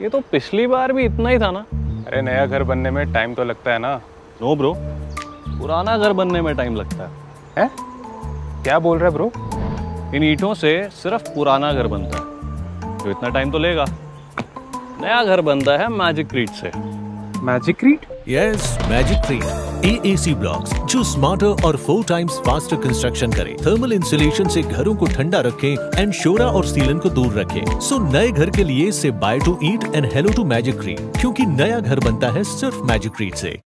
ये तो पिछली बार भी इतना ही था ना। अरे नया घर बनने में टाइम तो लगता है ना। नो ब्रो पुराना घर बनने में टाइम लगता है। है? क्या बोल रहा है ब्रो इन ईटों से सिर्फ़ पुराना घर बनता है। तो इतना टाइम तो लेगा। नया घर बनता है मैजिक क्रीट से। Magicrete yes Magicrete AAC blocks जो स्मार्टर और फोर टाइम्स फास्टर कंस्ट्रक्शन करे। थर्मल इंसुलेशन से घरों को ठंडा रखें एंड शोरा और सीलन को दूर रखें। सो नए घर के लिए से bye to eat and hello to Magicrete क्योंकि नया घर बनता है सिर्फ़ मैजिक क्रीट से।